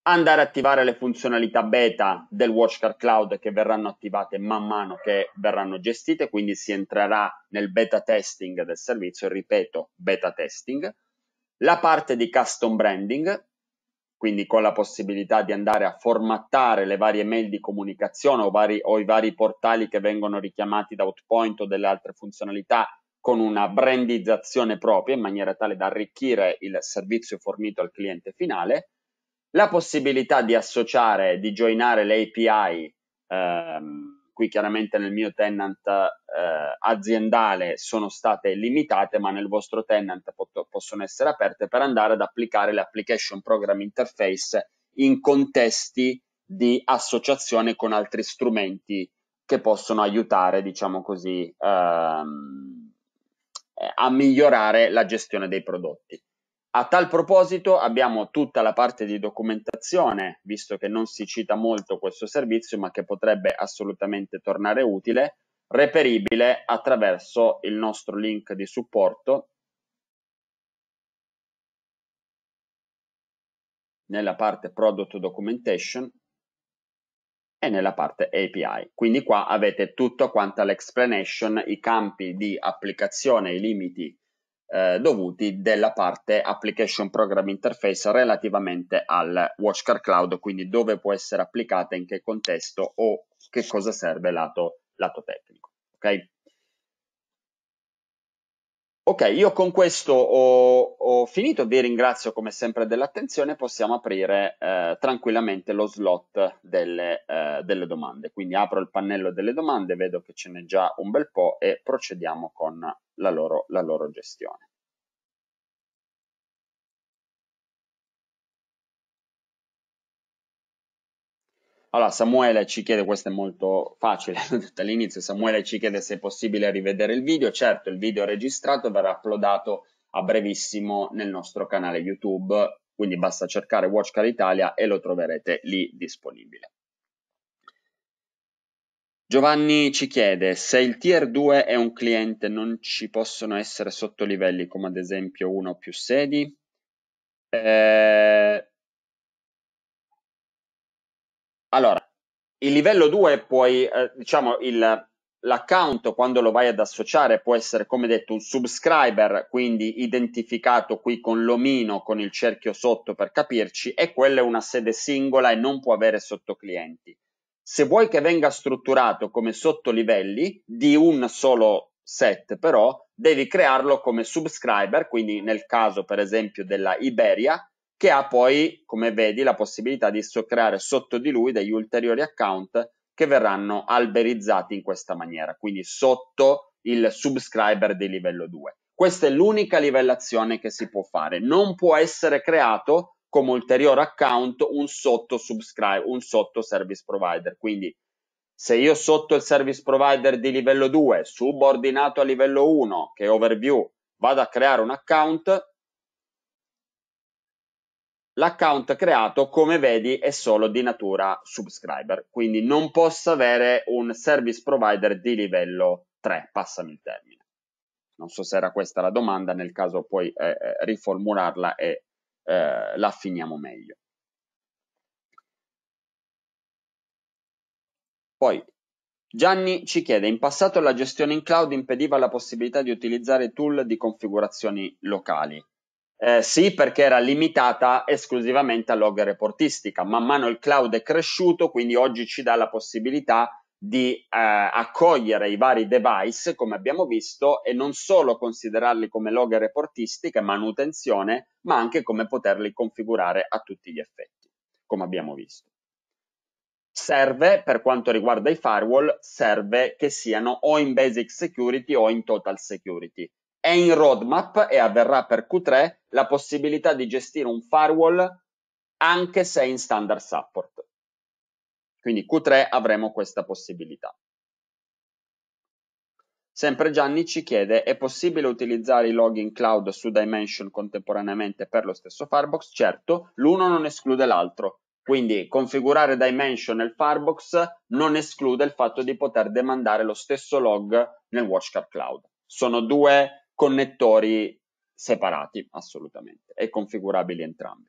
Andare ad attivare le funzionalità beta del WatchCar Cloud che verranno attivate man mano che verranno gestite, quindi si entrerà nel beta testing del servizio, ripeto, beta testing la parte di custom branding, quindi con la possibilità di andare a formattare le varie mail di comunicazione o, vari, o i vari portali che vengono richiamati da Outpoint o delle altre funzionalità con una brandizzazione propria in maniera tale da arricchire il servizio fornito al cliente finale, la possibilità di associare, di joinare le API ehm, qui chiaramente nel mio tenant eh, aziendale sono state limitate, ma nel vostro tenant pot- possono essere aperte per andare ad applicare l'application program interface in contesti di associazione con altri strumenti che possono aiutare, diciamo così, ehm, a migliorare la gestione dei prodotti. A tal proposito abbiamo tutta la parte di documentazione, visto che non si cita molto questo servizio, ma che potrebbe assolutamente tornare utile, reperibile attraverso il nostro link di supporto nella parte Product Documentation e nella parte API. Quindi qua avete tutto quanto l'explanation, i campi di applicazione, i limiti eh, dovuti della parte Application Program Interface relativamente al WatchCar Cloud, quindi dove può essere applicata, in che contesto o che cosa serve lato, lato tecnico. Ok? Ok, io con questo ho, ho, finito, vi ringrazio come sempre dell'attenzione, possiamo aprire eh, tranquillamente lo slot delle, eh, delle, domande. Quindi apro il pannello delle domande, vedo che ce n'è già un bel po' e procediamo con la loro, la loro gestione. Allora, Samuele ci chiede, questo è molto facile, l'ho detto all'inizio, Samuele ci chiede se è possibile rivedere il video. Certo, il video registrato verrà uploadato a brevissimo nel nostro canale YouTube, quindi basta cercare WatchCar Italia e lo troverete lì disponibile. Giovanni ci chiede se il tier 2 è un cliente non ci possono essere sottolivelli come ad esempio uno o più sedi. Eh, allora, il livello 2 puoi, eh, diciamo, il, l'account quando lo vai ad associare può essere, come detto, un subscriber, quindi identificato qui con l'omino, con il cerchio sotto per capirci, e quella è una sede singola e non può avere sottoclienti. Se vuoi che venga strutturato come sottolivelli di un solo set, però, devi crearlo come subscriber, quindi nel caso, per esempio, della Iberia, che ha poi, come vedi, la possibilità di creare sotto di lui degli ulteriori account che verranno alberizzati in questa maniera, quindi sotto il subscriber di livello 2. Questa è l'unica livellazione che si può fare. Non può essere creato come ulteriore account un sotto subscribe, un sotto service provider. Quindi se io sotto il service provider di livello 2, subordinato a livello 1, che è overview, vado a creare un account, L'account creato, come vedi, è solo di natura subscriber, quindi non posso avere un service provider di livello 3, passami il termine. Non so se era questa la domanda, nel caso puoi eh, eh, riformularla e eh, la affiniamo meglio. Poi Gianni ci chiede, in passato la gestione in cloud impediva la possibilità di utilizzare tool di configurazioni locali. Eh, sì, perché era limitata esclusivamente a log reportistica. Man mano il cloud è cresciuto, quindi oggi ci dà la possibilità di eh, accogliere i vari device, come abbiamo visto, e non solo considerarli come log reportistica e manutenzione, ma anche come poterli configurare a tutti gli effetti, come abbiamo visto. Serve, per quanto riguarda i firewall, serve che siano o in basic security o in total security. È in roadmap e avverrà per Q3 la possibilità di gestire un firewall anche se in standard support. Quindi Q3 avremo questa possibilità. Sempre Gianni ci chiede, è possibile utilizzare i login cloud su Dimension contemporaneamente per lo stesso Firebox? Certo, l'uno non esclude l'altro. Quindi configurare Dimension nel Firebox non esclude il fatto di poter demandare lo stesso log nel WatchCard Cloud. Sono due connettori separati, assolutamente, e configurabili entrambi.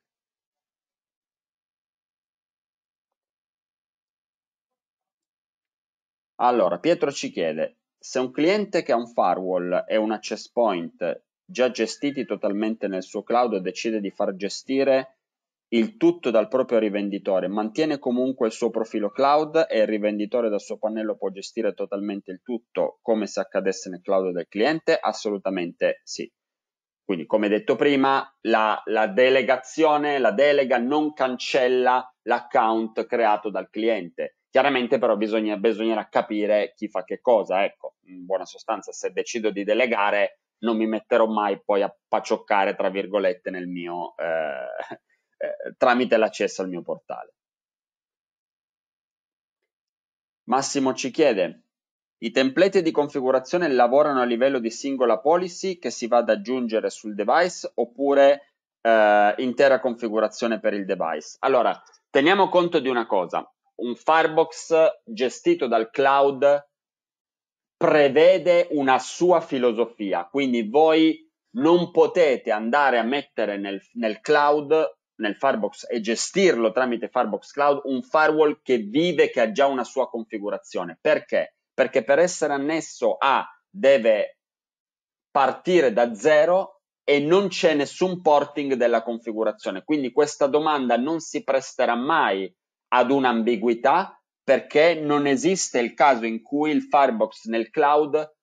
Allora, Pietro ci chiede, se un cliente che ha un firewall e un access point già gestiti totalmente nel suo cloud decide di far gestire il tutto dal proprio rivenditore, mantiene comunque il suo profilo cloud e il rivenditore dal suo pannello può gestire totalmente il tutto come se accadesse nel cloud del cliente? Assolutamente sì. Quindi, come detto prima, la, la delegazione, la delega non cancella l'account creato dal cliente Chiaramente però bisogna, bisognerà capire chi fa che cosa, ecco, in buona sostanza se decido di delegare non mi metterò mai poi a pacioccare, tra virgolette, nel mio, eh, eh, tramite l'accesso al mio portale. Massimo ci chiede, i template di configurazione lavorano a livello di singola policy che si va ad aggiungere sul device oppure eh, intera configurazione per il device? Allora, teniamo conto di una cosa, un Firebox gestito dal cloud prevede una sua filosofia, quindi voi non potete andare a mettere nel, nel cloud, nel Firebox e gestirlo tramite Firebox Cloud un firewall che vive, che ha già una sua configurazione. Perché? Perché per essere annesso a deve partire da zero e non c'è nessun porting della configurazione. Quindi questa domanda non si presterà mai ad un'ambiguità perché non esiste il caso in cui il Firebox nel cloud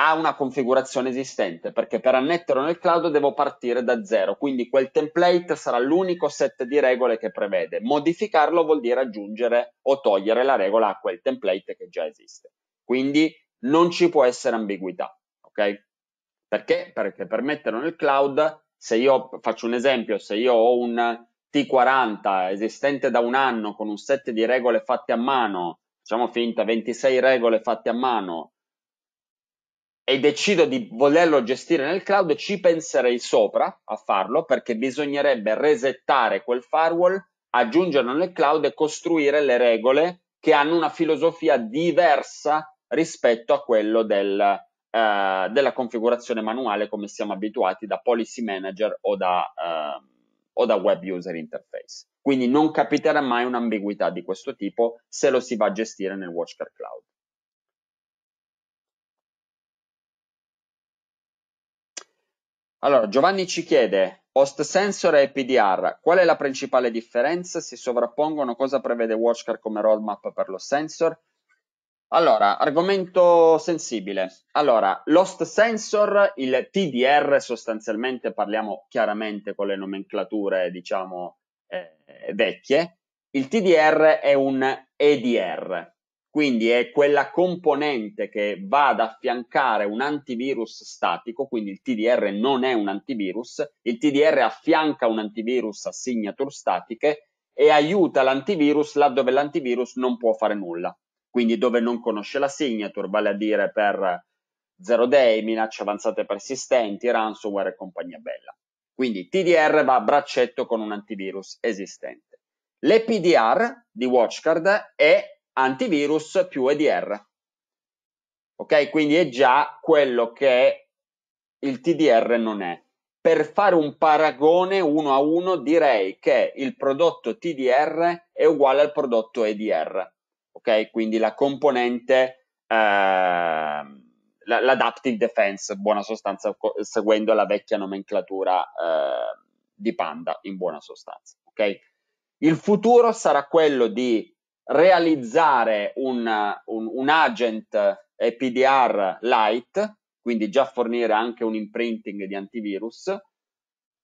ha una configurazione esistente, perché per annetterlo nel cloud devo partire da zero, quindi quel template sarà l'unico set di regole che prevede. Modificarlo vuol dire aggiungere o togliere la regola a quel template che già esiste. Quindi non ci può essere ambiguità, ok? Perché? Perché per metterlo nel cloud, se io faccio un esempio, se io ho un T40 esistente da un anno con un set di regole fatte a mano, facciamo finta 26 regole fatte a mano, e decido di volerlo gestire nel cloud, ci penserei sopra a farlo perché bisognerebbe resettare quel firewall, aggiungerlo nel cloud e costruire le regole che hanno una filosofia diversa rispetto a quello del, eh, della configurazione manuale come siamo abituati da policy manager o da, eh, o da web user interface. Quindi non capiterà mai un'ambiguità di questo tipo se lo si va a gestire nel WatchCare Cloud. Allora, Giovanni ci chiede, host sensor e PDR, qual è la principale differenza? Si sovrappongono? Cosa prevede WatchCare come roadmap per lo sensor? Allora, argomento sensibile. Allora, l'host sensor, il TDR sostanzialmente parliamo chiaramente con le nomenclature, diciamo, eh, vecchie. Il TDR è un EDR, quindi è quella componente che va ad affiancare un antivirus statico, quindi il TDR non è un antivirus, il TDR affianca un antivirus a signature statiche e aiuta l'antivirus laddove l'antivirus non può fare nulla quindi dove non conosce la signature, vale a dire per zero day, minacce avanzate persistenti, ransomware e compagnia bella. Quindi TDR va a braccetto con un antivirus esistente. L'EPDR di WatchCard è antivirus più EDR. Ok? Quindi è già quello che il TDR non è. Per fare un paragone uno a uno direi che il prodotto TDR è uguale al prodotto EDR ok? Quindi la componente, eh, l'adaptive defense, buona sostanza, seguendo la vecchia nomenclatura eh, di Panda, in buona sostanza, ok? Il futuro sarà quello di realizzare un, un, un agent EPDR light, quindi già fornire anche un imprinting di antivirus,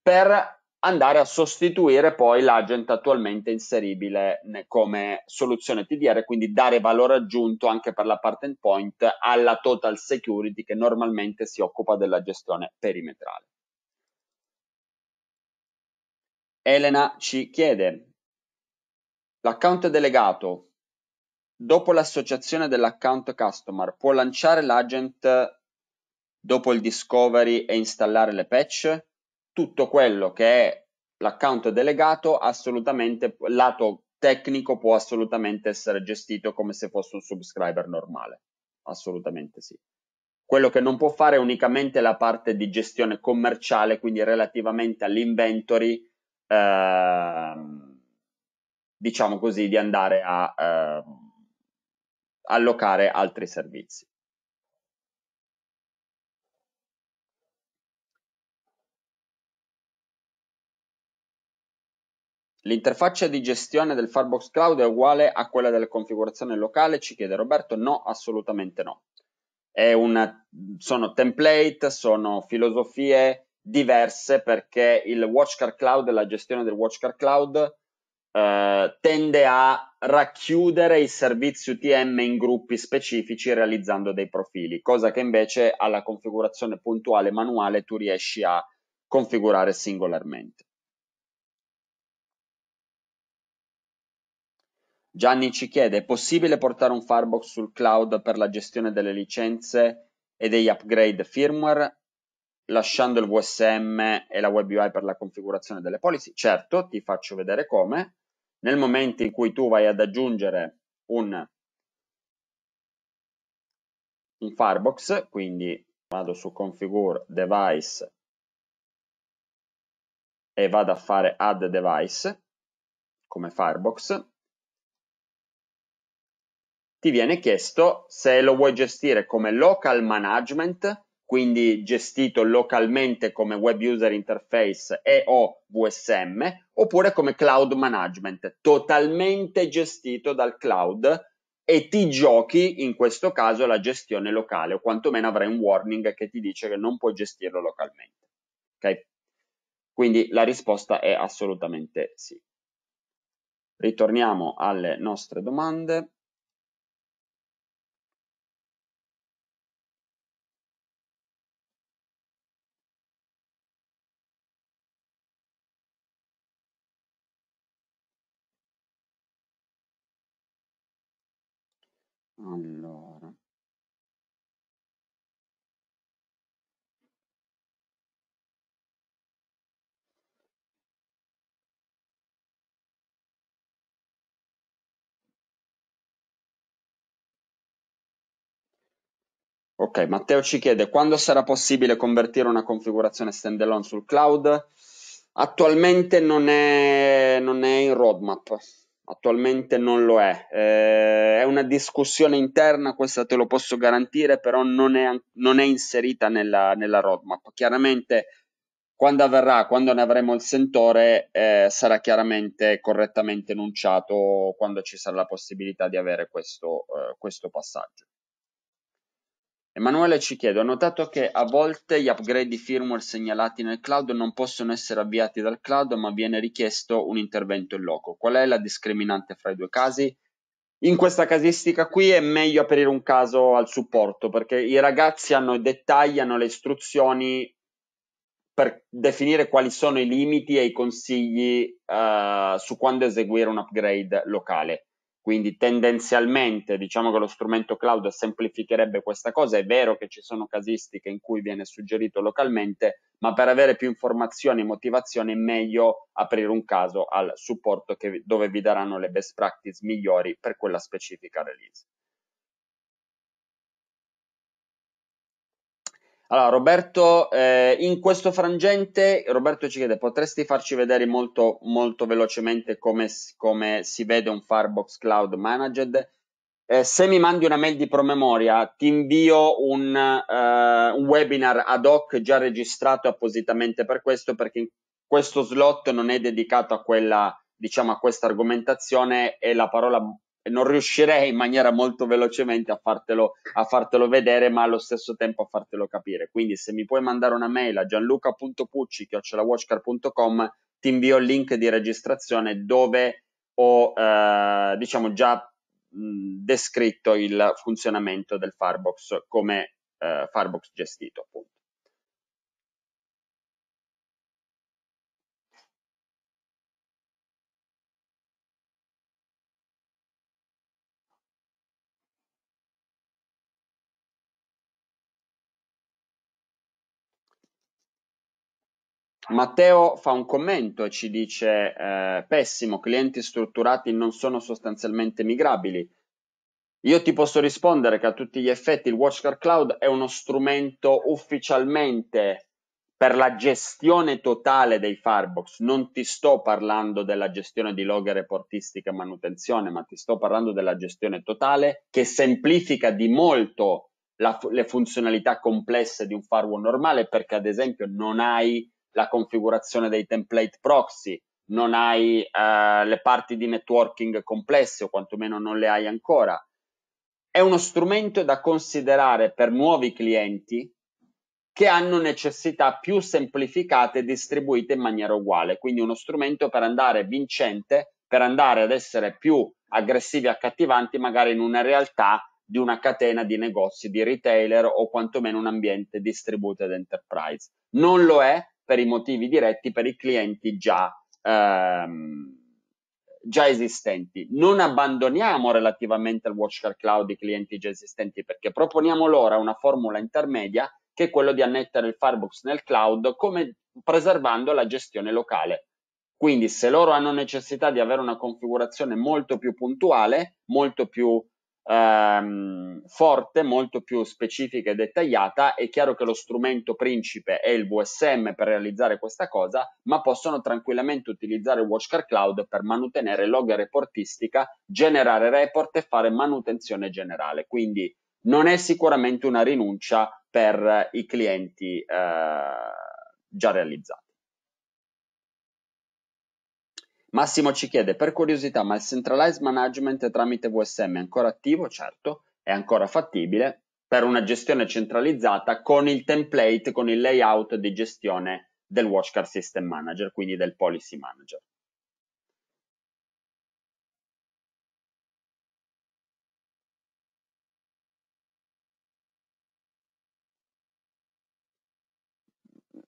per andare a sostituire poi l'agent attualmente inseribile come soluzione TDR, quindi dare valore aggiunto anche per la part endpoint alla total security che normalmente si occupa della gestione perimetrale. Elena ci chiede, l'account delegato dopo l'associazione dell'account customer può lanciare l'agent dopo il discovery e installare le patch? Tutto quello che è l'account delegato assolutamente lato tecnico può assolutamente essere gestito come se fosse un subscriber normale. Assolutamente sì. Quello che non può fare è unicamente la parte di gestione commerciale quindi relativamente all'inventory eh, diciamo così di andare a eh, allocare altri servizi L'interfaccia di gestione del Firebox Cloud è uguale a quella della configurazione locale? Ci chiede Roberto. No, assolutamente no. Una, sono template, sono filosofie diverse perché il WatchCar Cloud, la gestione del WatchCar Cloud, eh, tende a racchiudere i servizi UTM in gruppi specifici realizzando dei profili, cosa che invece alla configurazione puntuale manuale tu riesci a configurare singolarmente. Gianni ci chiede, è possibile portare un Firebox sul cloud per la gestione delle licenze e degli upgrade firmware lasciando il VSM e la web UI per la configurazione delle policy? Certo, ti faccio vedere come. Nel momento in cui tu vai ad aggiungere un, un Firebox, quindi vado su configure device e vado a fare add device come Firebox, ti viene chiesto se lo vuoi gestire come local management, quindi gestito localmente come web user interface e o VSM, oppure come cloud management, totalmente gestito dal cloud e ti giochi in questo caso la gestione locale o quantomeno avrai un warning che ti dice che non puoi gestirlo localmente. Ok? Quindi la risposta è assolutamente sì. Ritorniamo alle nostre domande. Allora. Ok, Matteo ci chiede quando sarà possibile convertire una configurazione standalone sul cloud? Attualmente non è, non è in roadmap, Attualmente non lo è. Eh, è una discussione interna, questa te lo posso garantire, però non è, non è inserita nella, nella, roadmap. Chiaramente, quando avverrà, quando ne avremo il sentore, eh, sarà chiaramente correttamente enunciato quando ci sarà la possibilità di avere questo, eh, questo passaggio. Emanuele ci chiede, ho notato che a volte gli upgrade di firmware segnalati nel cloud non possono essere avviati dal cloud, ma viene richiesto un intervento in loco. Qual è la discriminante fra i due casi? In questa casistica qui è meglio aprire un caso al supporto perché i ragazzi hanno i dettagli, hanno le istruzioni per definire quali sono i limiti e i consigli uh, su quando eseguire un upgrade locale. Quindi tendenzialmente diciamo che lo strumento cloud semplificherebbe questa cosa. È vero che ci sono casistiche in cui viene suggerito localmente, ma per avere più informazioni e motivazioni è meglio aprire un caso al supporto che, dove vi daranno le best practice migliori per quella specifica release. Allora, Roberto, eh, in questo frangente, Roberto ci chiede, potresti farci vedere molto, molto velocemente come, come, si vede un Firebox Cloud Managed? eh, se mi mandi una mail di promemoria, ti invio un, uh, un, webinar ad hoc già registrato appositamente per questo, perché questo slot non è dedicato a quella, diciamo, a questa argomentazione e la parola non riuscirei in maniera molto velocemente a fartelo, a fartelo vedere, ma allo stesso tempo a fartelo capire. Quindi, se mi puoi mandare una mail a gianluca.pucci.watchcar.com, ti invio il link di registrazione dove ho eh, diciamo già mh, descritto il funzionamento del Firebox come eh, Firebox gestito appunto. Matteo fa un commento e ci dice eh, pessimo, clienti strutturati non sono sostanzialmente migrabili. Io ti posso rispondere che a tutti gli effetti il WatchCar Cloud è uno strumento ufficialmente per la gestione totale dei Firebox. Non ti sto parlando della gestione di log reportistica e manutenzione, ma ti sto parlando della gestione totale che semplifica di molto la, le funzionalità complesse di un firewall normale perché ad esempio non hai la configurazione dei template proxy, non hai eh, le parti di networking complesse o quantomeno non le hai ancora. È uno strumento da considerare per nuovi clienti che hanno necessità più semplificate e distribuite in maniera uguale, quindi uno strumento per andare vincente, per andare ad essere più aggressivi e accattivanti magari in una realtà di una catena di negozi, di retailer o quantomeno un ambiente distributed enterprise. Non lo è per i motivi diretti per i clienti già, ehm, già esistenti. Non abbandoniamo relativamente al WatchCar Cloud i clienti già esistenti perché proponiamo loro una formula intermedia che è quello di annettere il Firebox nel cloud come preservando la gestione locale. Quindi se loro hanno necessità di avere una configurazione molto più puntuale, molto più ehm, forte, molto più specifica e dettagliata. È chiaro che lo strumento principe è il VSM per realizzare questa cosa, ma possono tranquillamente utilizzare WatchCar Cloud per mantenere log reportistica, generare report e fare manutenzione generale. Quindi non è sicuramente una rinuncia per i clienti eh, già realizzati. Massimo ci chiede, per curiosità, ma il centralized management tramite VSM è ancora attivo? Certo, è ancora fattibile per una gestione centralizzata con il template, con il layout di gestione del WatchCard System Manager, quindi del Policy Manager.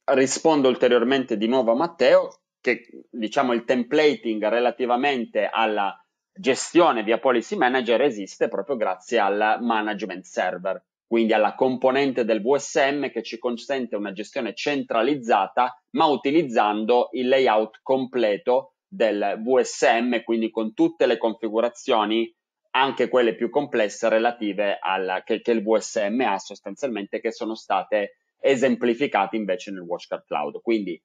Rispondo ulteriormente di nuovo a Matteo, che diciamo il templating relativamente alla gestione via policy manager esiste proprio grazie al management server, quindi alla componente del VSM che ci consente una gestione centralizzata ma utilizzando il layout completo del VSM, quindi con tutte le configurazioni anche quelle più complesse relative al che, che il VSM ha sostanzialmente che sono state esemplificate invece nel WatchCard Cloud. Quindi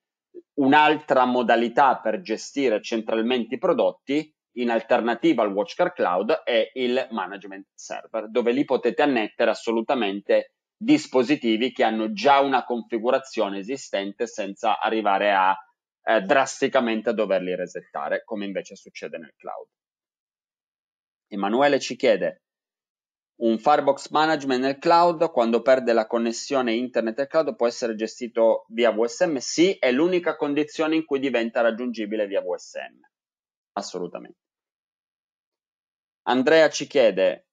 un'altra modalità per gestire centralmente i prodotti in alternativa al WatchCar Cloud è il management server, dove lì potete annettere assolutamente dispositivi che hanno già una configurazione esistente senza arrivare a eh, drasticamente doverli resettare, come invece succede nel cloud. Emanuele ci chiede un Firebox Management nel cloud, quando perde la connessione internet e cloud, può essere gestito via VSM? Sì, è l'unica condizione in cui diventa raggiungibile via VSM. Assolutamente. Andrea ci chiede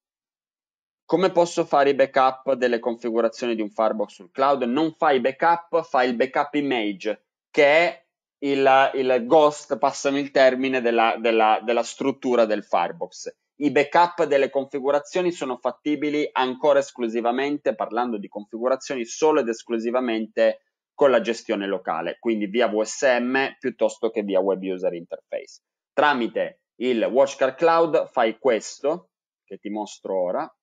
come posso fare i backup delle configurazioni di un Firebox sul cloud? Non fai backup, fai il backup image, che è il, il ghost, passami il termine, della, della, della struttura del Firebox i backup delle configurazioni sono fattibili ancora esclusivamente, parlando di configurazioni solo ed esclusivamente con la gestione locale, quindi via VSM piuttosto che via Web User Interface. Tramite il WatchCar Cloud fai questo, che ti mostro ora,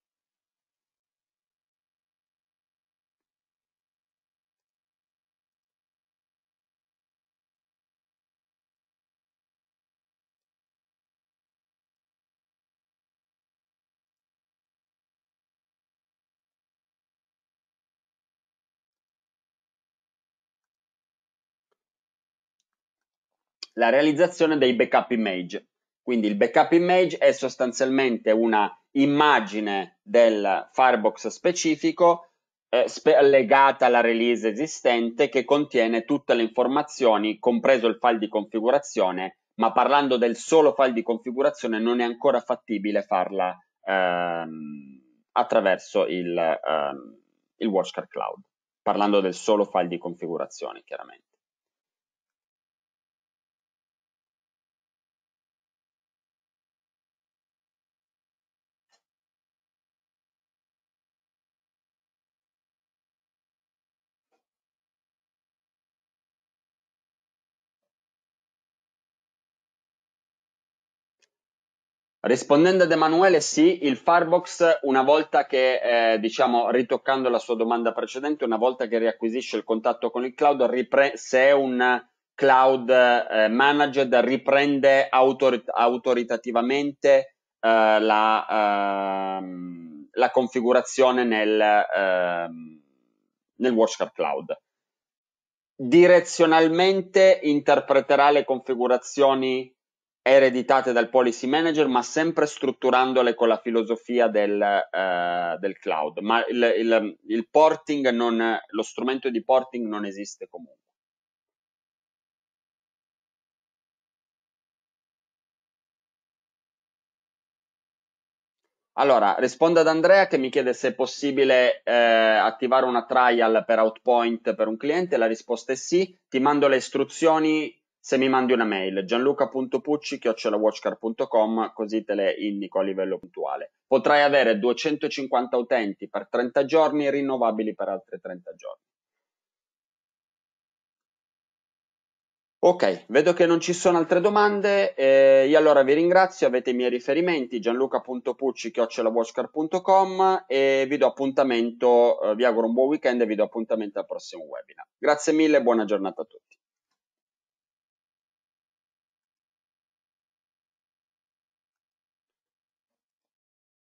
la realizzazione dei backup image. Quindi il backup image è sostanzialmente una immagine del Firebox specifico eh, spe- legata alla release esistente che contiene tutte le informazioni, compreso il file di configurazione, ma parlando del solo file di configurazione non è ancora fattibile farla ehm, attraverso il, ehm, il WatchCard Cloud, parlando del solo file di configurazione chiaramente. Rispondendo ad Emanuele, sì, il Firebox una volta che, eh, diciamo, ritoccando la sua domanda precedente, una volta che riacquisisce il contatto con il cloud, ripre- se è un cloud eh, managed, riprende autorit- autoritativamente eh, la, ehm, la, configurazione nel, ehm, nel WatchCard Cloud. Direzionalmente interpreterà le configurazioni ereditate dal policy manager, ma sempre strutturandole con la filosofia del, uh, del cloud. Ma il, il, il porting non, lo strumento di porting non esiste comunque. Allora, rispondo ad Andrea che mi chiede se è possibile eh, attivare una trial per Outpoint per un cliente. La risposta è sì. Ti mando le istruzioni se mi mandi una mail gianluca.pucci.watchcar.com così te le indico a livello puntuale. Potrai avere 250 utenti per 30 giorni rinnovabili per altri 30 giorni. Ok, vedo che non ci sono altre domande, eh, io allora vi ringrazio, avete i miei riferimenti gianluca.pucci.watchcar.com e vi do appuntamento, eh, vi auguro un buon weekend e vi do appuntamento al prossimo webinar. Grazie mille e buona giornata a tutti.